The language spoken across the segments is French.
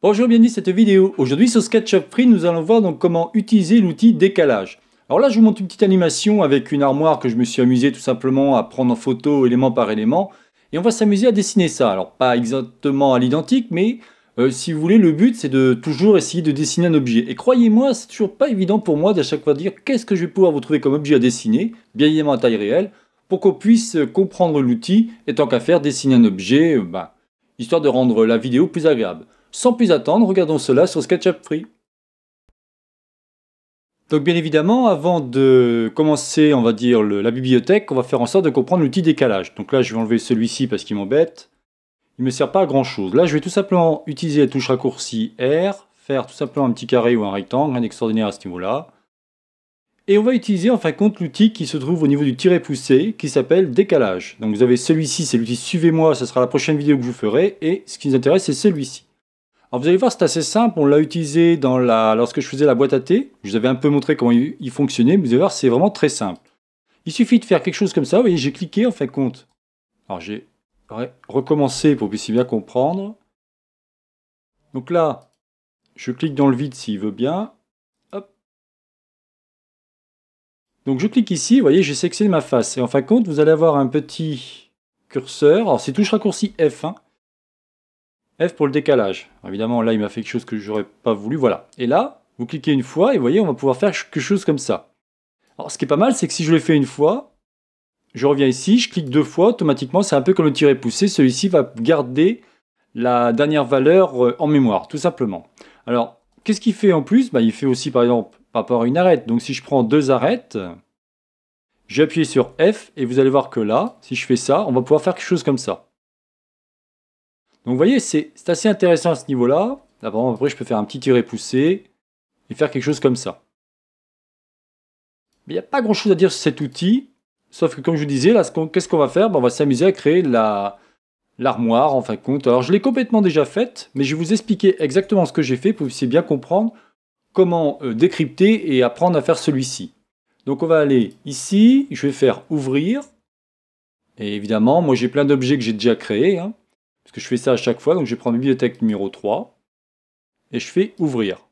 Bonjour, bienvenue à cette vidéo. Aujourd'hui sur SketchUp Free, nous allons voir comment utiliser l'outil décalage. Alors là, je vous montre une petite animation avec une armoire que je me suis amusé tout simplement à prendre en photo élément par élément. Et on va s'amuser à dessiner ça. Alors pas exactement à l'identique, mais euh, si vous voulez, le but c'est de toujours essayer de dessiner un objet. Et croyez-moi, c'est toujours pas évident pour moi d'à chaque fois dire qu'est-ce que je vais pouvoir vous trouver comme objet à dessiner, bien évidemment à taille réelle, pour qu'on puisse comprendre l'outil et tant qu'à faire dessiner un objet, euh, bah, histoire de rendre la vidéo plus agréable. Sans plus attendre, regardons cela sur SketchUp Free. Donc bien évidemment, avant de commencer, on va dire, la bibliothèque, on va faire en sorte de comprendre l'outil décalage. Donc là, je vais enlever celui-ci parce qu'il m'embête. Il ne me sert pas à grand chose. Là, je vais tout simplement utiliser la touche raccourci R, faire tout simplement un petit carré ou un rectangle, rien d'extraordinaire à ce niveau-là. Et on va utiliser en fin de compte l'outil qui se trouve au niveau du tiret poussé, qui s'appelle décalage. Donc vous avez celui-ci, c'est l'outil suivez-moi, ce sera la prochaine vidéo que je vous ferai. Et ce qui nous intéresse, c'est celui-ci. Alors vous allez voir, c'est assez simple. On l'a utilisé dans la... lorsque je faisais la boîte à thé. Je vous avais un peu montré comment il fonctionnait. Mais vous allez voir, c'est vraiment très simple. Il suffit de faire quelque chose comme ça. Vous voyez, j'ai cliqué en fin de compte. Alors j'ai recommencé pour que vous puissiez bien comprendre. Donc là, je clique dans le vide s'il veut bien. Hop. Donc je clique ici. Vous voyez, j'ai sélectionné ma face. Et en fin de compte, vous allez avoir un petit curseur. Alors c'est touche raccourci F1. F pour le décalage. évidemment, là, il m'a fait quelque chose que j'aurais pas voulu. Voilà. Et là, vous cliquez une fois et vous voyez, on va pouvoir faire quelque chose comme ça. Alors, ce qui est pas mal, c'est que si je le fais une fois, je reviens ici, je clique deux fois, automatiquement, c'est un peu comme le tiret poussé. Celui-ci va garder la dernière valeur euh, en mémoire, tout simplement. Alors, qu'est-ce qu'il fait en plus? Bah, Il fait aussi, par exemple, par rapport à une arête. Donc, si je prends deux arêtes, j'ai appuyé sur F et vous allez voir que là, si je fais ça, on va pouvoir faire quelque chose comme ça. Donc vous voyez, c'est assez intéressant à ce niveau-là. Après, je peux faire un petit tiré poussé et faire quelque chose comme ça. Mais il n'y a pas grand-chose à dire sur cet outil, sauf que comme je vous disais, là, qu'est-ce qu'on va faire? Ben, On va s'amuser à créer l'armoire, en fin de compte. Alors je l'ai complètement déjà faite, mais je vais vous expliquer exactement ce que j'ai fait pour que vous puissiez bien comprendre comment euh, décrypter et apprendre à faire celui-ci. Donc on va aller ici, je vais faire ouvrir. Et évidemment, moi j'ai plein d'objets que j'ai déjà créés. Hein. Parce que je fais ça à chaque fois. Donc je vais prendre bibliothèque numéro 3 et je fais ouvrir.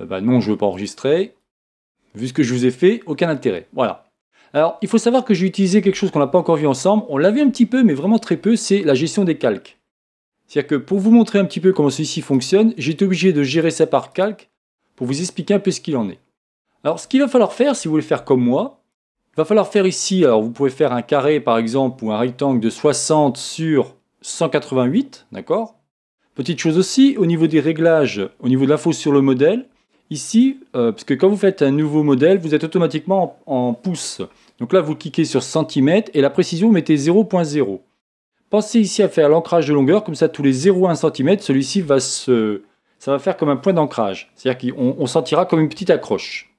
Euh, bah non, je ne veux pas enregistrer. Vu ce que je vous ai fait, aucun intérêt. Voilà. Alors, il faut savoir que j'ai utilisé quelque chose qu'on n'a pas encore vu ensemble. On l'a vu un petit peu, mais vraiment très peu, c'est la gestion des calques. C'est-à-dire que pour vous montrer un petit peu comment ceci fonctionne, j'ai été obligé de gérer ça par calque pour vous expliquer un peu ce qu'il en est. Alors, ce qu'il va falloir faire, si vous voulez faire comme moi, il va falloir faire ici, alors vous pouvez faire un carré par exemple, ou un rectangle de 60 sur 188, d'accord? Petite chose aussi, au niveau des réglages, au niveau de l'info sur le modèle, ici, euh, parce que quand vous faites un nouveau modèle, vous êtes automatiquement en, pouces. Donc là, vous cliquez sur centimètres et la précision, vous mettez 0.0. Pensez ici à faire l'ancrage de longueur, comme ça, tous les 0,1 cm, celui-ci va se... ça va faire comme un point d'ancrage. C'est-à-dire qu'on sentira comme une petite accroche.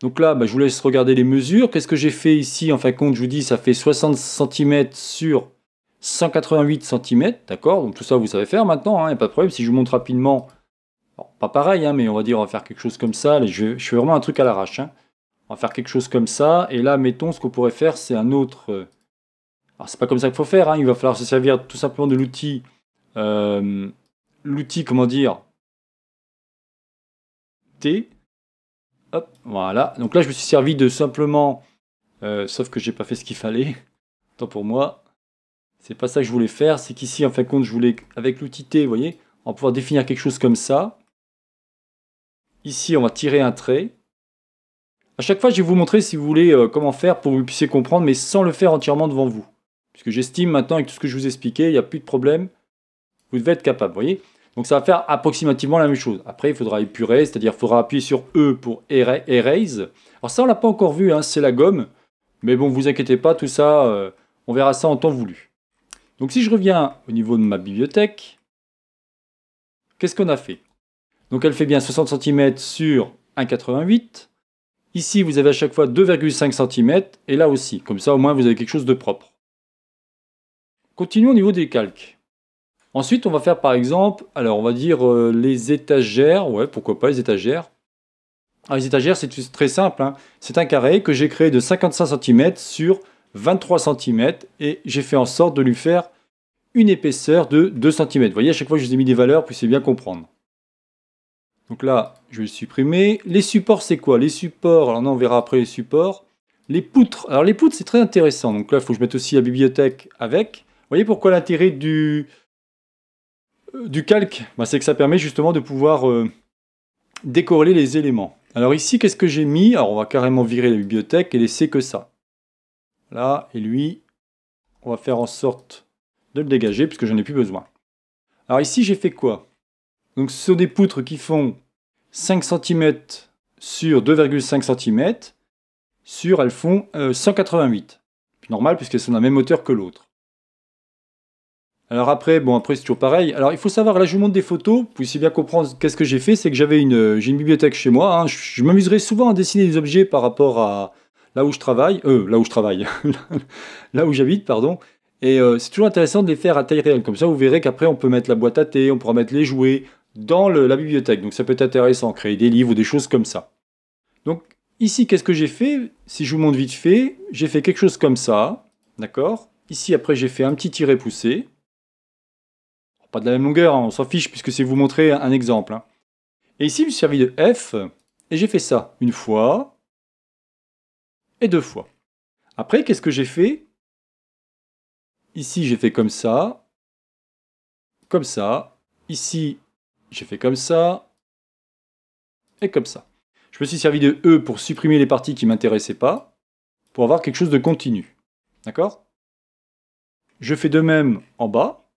Donc là, bah, je vous laisse regarder les mesures. Qu'est-ce que j'ai fait ici? En fin de compte, je vous dis, ça fait 60 cm sur 188 cm, d'accord Donc tout ça, vous savez faire maintenant, il hein, n'y pas de problème. Si je vous montre rapidement, pas pareil, hein, mais on va dire, on va faire quelque chose comme ça. je, fais vraiment un truc à l'arrache. Hein. On va faire quelque chose comme ça. Et là, mettons, ce qu'on pourrait faire, c'est un autre... Euh, alors, c'est pas comme ça qu'il faut faire. Il va falloir se servir tout simplement de l'outil... Euh, l'outil, comment dire T. Hop, voilà. Donc là, je me suis servi de simplement... Euh, sauf que j'ai pas fait ce qu'il fallait. Tant pour moi. C'est pas ça que je voulais faire, c'est qu'ici, en fin de compte, je voulais, avec l'outil T, vous voyez, on va pouvoir définir quelque chose comme ça. Ici, on va tirer un trait. À chaque fois, je vais vous montrer, si vous voulez, euh, comment faire pour que vous puissiez comprendre, mais sans le faire entièrement devant vous. Puisque j'estime maintenant, avec tout ce que je vous ai expliqué, il n'y a plus de problème. Vous devez être capable, vous voyez Donc ça va faire approximativement la même chose. Après, il faudra épurer, c'est-à-dire il faudra appuyer sur E pour Erase. Alors ça, on l'a pas encore vu, hein, c'est la gomme. Mais bon, vous inquiétez pas, tout ça, euh, on verra ça en temps voulu. Donc si je reviens au niveau de ma bibliothèque, qu'est-ce qu'on a fait? Donc elle fait bien 60 cm sur 1,88. Ici, vous avez à chaque fois 2,5 cm, et là aussi. Comme ça, au moins, vous avez quelque chose de propre. Continuons au niveau des calques. Ensuite, on va faire par exemple, alors on va dire euh, les étagères. Ouais, pourquoi pas les étagères? Ah, les étagères, c'est très simple. Hein. C'est un carré que j'ai créé de 55 cm sur 23 cm et j'ai fait en sorte de lui faire une épaisseur de 2 cm. Vous voyez, à chaque fois, je vous ai mis des valeurs, puis c'est bien comprendre. Donc là, je vais le supprimer. Les supports, c'est quoi? Les supports, alors non, on verra après les supports. Les poutres. Alors les poutres, c'est très intéressant. Donc là, il faut que je mette aussi la bibliothèque avec. Vous voyez pourquoi l'intérêt du, euh, calque? Bah, C'est que ça permet justement de pouvoir euh, décorréler les éléments. Alors ici, qu'est-ce que j'ai mis? Alors on va carrément virer la bibliothèque et laisser que ça. Là, et lui, on va faire en sorte de le dégager puisque j'en ai plus besoin. Alors ici, j'ai fait quoi? Donc ce sont des poutres qui font 5 cm sur 2,5 cm sur, elles font 188. Euh, normal puisqu'elles sont de la même hauteur que l'autre. Alors après, bon après c'est toujours pareil. Alors il faut savoir, là je vous montre des photos, vous pouvez bien comprendre qu'est-ce que j'ai fait, c'est que j'avais une, j'ai une bibliothèque chez moi. Hein. Je, m'amuserais souvent à dessiner des objets par rapport à là où je travaille, euh, là où je travaille, là où j'habite, pardon. Et euh, c'est toujours intéressant de les faire à taille réelle. Comme ça, vous verrez qu'après on peut mettre la boîte à thé, on pourra mettre les jouets dans la bibliothèque. Donc ça peut être intéressant, créer des livres ou des choses comme ça. Donc Ici, qu'est-ce que j'ai fait? Si je vous montre vite fait, j'ai fait quelque chose comme ça, d'accord? Ici, après, j'ai fait un petit tiret poussé. Pas de la même longueur, hein, on s'en fiche puisque c'est vous montrer un exemple. Hein. Et ici, je me suis servi de F, et j'ai fait ça une fois, et deux fois. Après, qu'est-ce que j'ai fait? Ici, j'ai fait comme ça, comme ça. Ici, j'ai fait comme ça, et comme ça. Je me suis servi de E pour supprimer les parties qui ne m'intéressaient pas, pour avoir quelque chose de continu. D'accord? Je fais de même en bas.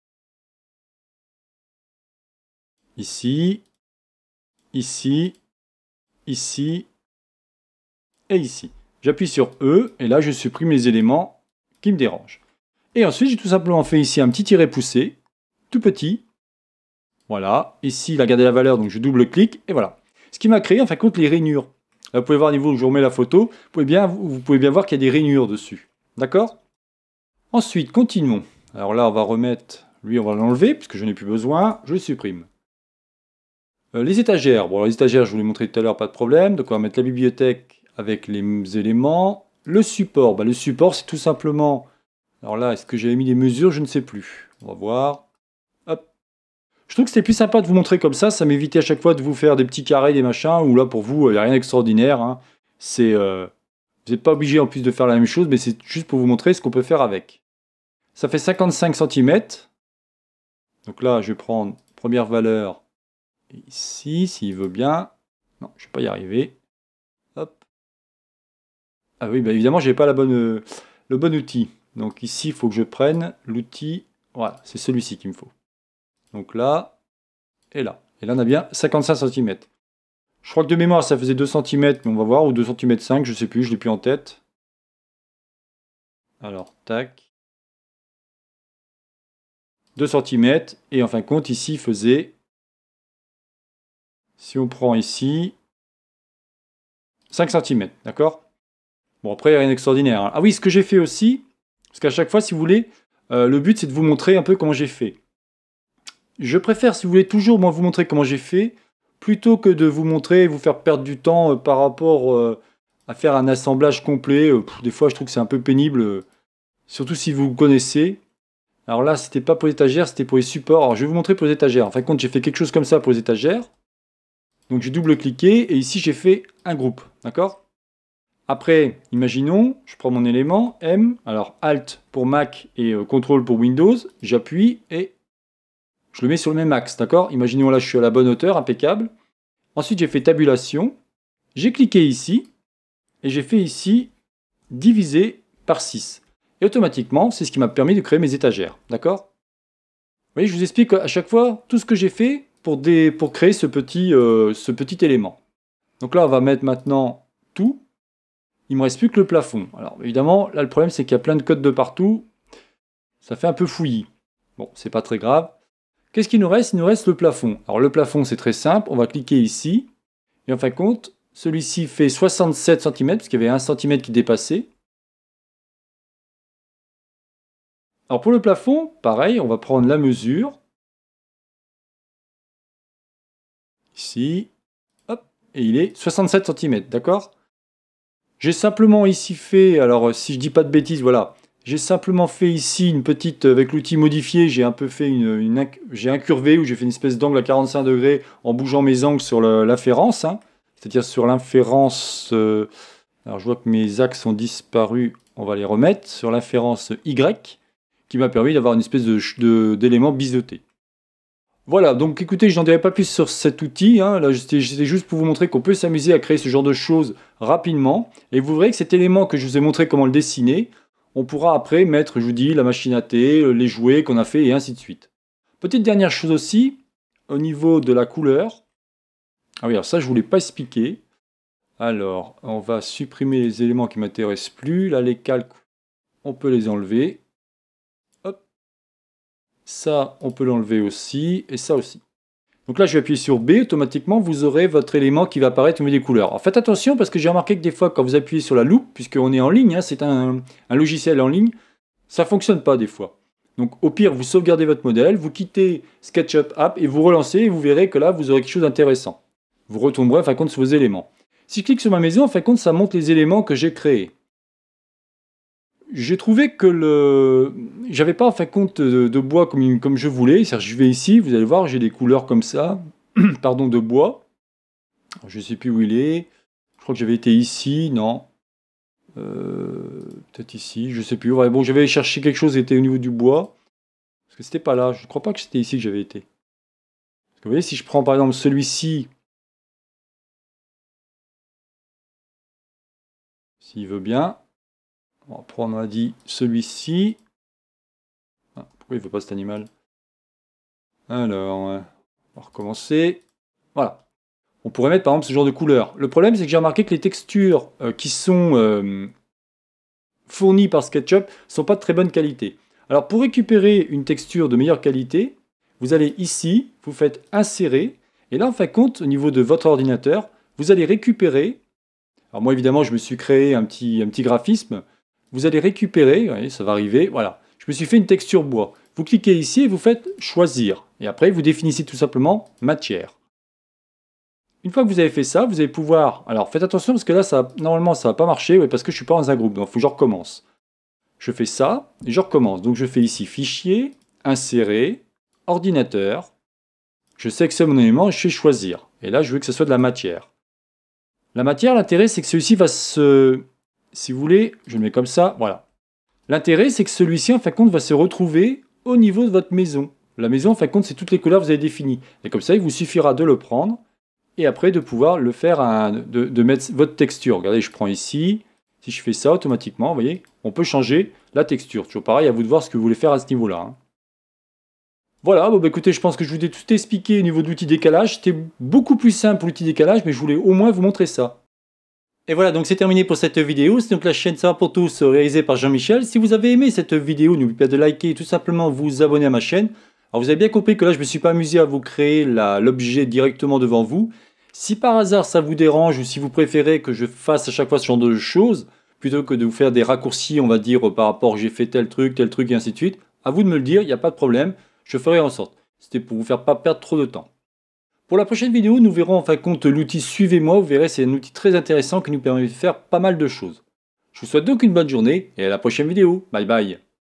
Ici, ici, ici et ici. J'appuie sur E et là je supprime les éléments qui me dérangent. Et ensuite j'ai tout simplement fait ici un petit tiret poussé, tout petit. Voilà, ici il a gardé la valeur donc je double-clique et voilà. Ce qui m'a créé en fin de compte les rainures. vous pouvez voir au niveau où je remets la photo, vous pouvez bien, voir qu'il y a des rainures dessus. D'accord? Ensuite, continuons. Alors là, on va remettre, lui, on va l'enlever, puisque je n'ai plus besoin, je le supprime. Euh, les étagères. Bon, les étagères, je vous l'ai montré tout à l'heure, pas de problème. Donc on va mettre la bibliothèque avec les éléments. Le support, bah, le support, c'est tout simplement... Alors là, est-ce que j'avais mis des mesures? Je ne sais plus. On va voir. Je trouve que c'était plus sympa de vous montrer comme ça, ça m'évitait à chaque fois de vous faire des petits carrés, des machins, où là pour vous, il n'y a rien d'extraordinaire. Hein. Euh, vous n'êtes pas obligé en plus de faire la même chose, mais c'est juste pour vous montrer ce qu'on peut faire avec. Ça fait 55 cm. Donc là, je vais prendre première valeur ici, s'il veut bien. Non, je ne vais pas y arriver. Ah oui, bah évidemment, je n'ai pas la bonne, le bon outil. Donc ici, il faut que je prenne l'outil. Voilà, c'est celui-ci qu'il me faut. Donc là, et là. Et là, on a bien 55 cm. Je crois que de mémoire, ça faisait 2 cm, mais on va voir, ou 2 cm 5, je sais plus, je l'ai plus en tête. Alors, tac. 2 cm, et en fin de compte, ici, faisait, si on prend ici, 5 cm, d'accord? Bon, après, il n'y a rien d'extraordinaire. Hein. Ah oui, ce que j'ai fait aussi, parce qu'à chaque fois, si vous voulez, euh, le but, c'est de vous montrer un peu comment j'ai fait. Je préfère, si vous voulez, toujours moi, vous montrer comment j'ai fait, plutôt que de vous montrer et vous faire perdre du temps euh, par rapport euh, à faire un assemblage complet. Des fois, je trouve que c'est un peu pénible, surtout si vous connaissez. Alors là, c'était pas pour les étagères, c'était pour les supports. Alors, je vais vous montrer pour les étagères. En fin de compte, j'ai fait quelque chose comme ça pour les étagères. Donc, j'ai double-cliqué et ici, j'ai fait un groupe. D'accord? Après, imaginons, je prends mon élément, M, alors Alt pour Mac et CTRL pour Windows, j'appuie et je le mets sur le même axe, d'accord? Imaginons là, je suis à la bonne hauteur, impeccable. Ensuite, j'ai fait tabulation. J'ai cliqué ici. Et j'ai fait ici diviser par 6. Et automatiquement, c'est ce qui m'a permis de créer mes étagères, d'accord? Vous voyez, je vous explique à chaque fois tout ce que j'ai fait pour, créer euh, ce petit élément. Donc là, on va mettre maintenant tout. Il me reste plus que le plafond. Alors évidemment, là le problème c'est qu'il y a plein de codes de partout. Ça fait un peu fouillis. Bon, c'est pas très grave. Qu'est-ce qu'il nous reste? Il nous reste le plafond. Alors le plafond, c'est très simple. On va cliquer ici. Et en fin de compte, celui-ci fait 67 cm, parce qu'il y avait 1 cm qui dépassait. Alors pour le plafond, pareil, on va prendre la mesure. Ici. Hop. Et il est 67 cm, d'accord? J'ai simplement ici fait, alors si je dis pas de bêtises, voilà. J'ai simplement fait ici une petite, avec l'outil modifié, j'ai un peu fait une, j'ai incurvé où j'ai fait une espèce d'angle à 45 degrés en bougeant mes angles sur l'inférence, hein. c'est-à-dire sur l'inférence. Euh, alors je vois que mes axes ont disparu, on va les remettre sur l'inférence Y, qui m'a permis d'avoir une espèce d'élément de, biseauté. Voilà, donc écoutez, je n'en dirai pas plus sur cet outil. Hein. Là, j'étais juste pour vous montrer qu'on peut s'amuser à créer ce genre de choses rapidement. Et vous verrez que cet élément que je vous ai montré comment le dessiner, on pourra après mettre, je vous dis, la machine à thé, les jouets qu'on a fait et ainsi de suite. Petite dernière chose aussi, au niveau de la couleur. Ah oui, alors ça, je ne voulais pas expliquer. Alors, on va supprimer les éléments qui ne m'intéressent plus. Là, les calques, on peut les enlever. Ça, on peut l'enlever aussi, et ça aussi. Donc là, je vais appuyer sur B, automatiquement, vous aurez votre élément qui va apparaître au milieu des couleurs. Alors faites attention, parce que j'ai remarqué que des fois, quand vous appuyez sur la loupe, puisqu'on est en ligne, hein, c'est un, logiciel en ligne, ça ne fonctionne pas des fois. Donc au pire, vous sauvegardez votre modèle, vous quittez SketchUp App et vous relancez, et vous verrez que là, vous aurez quelque chose d'intéressant. Vous retomberez en fin de compte sur vos éléments. Si je clique sur ma maison, en fin de compte, ça montre les éléments que j'ai créés j'ai trouvé que le j'avais pas en fin compte de, bois comme, comme je voulais. Je vais ici, vous allez voir, j'ai des couleurs comme ça, pardon, de bois. Je sais plus où il est. Je crois que j'avais été ici, non. Euh, peut-être ici, je sais plus. bon, j'avais cherché quelque chose qui était au niveau du bois. Parce que c'était pas là. Je crois pas que c'était ici que j'avais été. Parce que vous voyez, si je prends par exemple celui-ci, s'il veut bien, on a dit celui-ci. Ah, pourquoi il ne veut pas cet animal? Alors, on va recommencer. Voilà. On pourrait mettre par exemple ce genre de couleur. Le problème, c'est que j'ai remarqué que les textures euh, qui sont euh, fournies par SketchUp ne sont pas de très bonne qualité. Alors, pour récupérer une texture de meilleure qualité, vous allez ici, vous faites insérer, et là, en fin de compte, au niveau de votre ordinateur, vous allez récupérer. Alors, moi, évidemment, je me suis créé un petit graphisme vous allez récupérer, ça va arriver, voilà, je me suis fait une texture bois. Vous cliquez ici et vous faites choisir. Et après, vous définissez tout simplement matière. Une fois que vous avez fait ça, vous allez pouvoir... Alors faites attention parce que là, ça, normalement, ça ne va pas marcher parce que je ne suis pas dans un groupe. Donc il faut que je recommence. Je fais ça et je recommence. Donc je fais ici Fichier, Insérer, Ordinateur. Je sélectionne mon élément et je fais Choisir. Et là, je veux que ce soit de la matière. La matière, l'intérêt, c'est que celui-ci va se si vous voulez, je le mets comme ça, voilà. L'intérêt, c'est que celui-ci, en fin de compte, va se retrouver au niveau de votre maison. La maison, en fin de compte, c'est toutes les couleurs que vous avez définies. Et comme ça, il vous suffira de le prendre et après de pouvoir le faire, de, mettre votre texture. Regardez, je prends ici. Si je fais ça automatiquement, vous voyez, on peut changer la texture. Toujours pareil, à vous de voir ce que vous voulez faire à ce niveau-là. Hein. Voilà, bon, bah, écoutez, je pense que je vous ai tout expliqué au niveau de l'outil décalage. C'était beaucoup plus simple pour l'outil décalage, mais je voulais au moins vous montrer ça. Et voilà, donc c'est terminé pour cette vidéo. C'est donc la chaîne Ça pour tous réalisée par Jean-Michel. Si vous avez aimé cette vidéo, n'oubliez pas de liker et tout simplement vous abonner à ma chaîne. Alors vous avez bien compris que là, je ne me suis pas amusé à vous créer l'objet directement devant vous. Si par hasard ça vous dérange ou si vous préférez que je fasse à chaque fois ce genre de choses, plutôt que de vous faire des raccourcis, on va dire, par rapport j'ai fait tel truc, tel truc et ainsi de suite, à vous de me le dire, il n'y a pas de problème, je ferai en sorte. C'était pour vous faire pas perdre trop de temps. Pour la prochaine vidéo, nous verrons en fin de compte l'outil Suivez-moi. Vous verrez, c'est un outil très intéressant qui nous permet de faire pas mal de choses. Je vous souhaite donc une bonne journée et à la prochaine vidéo. Bye bye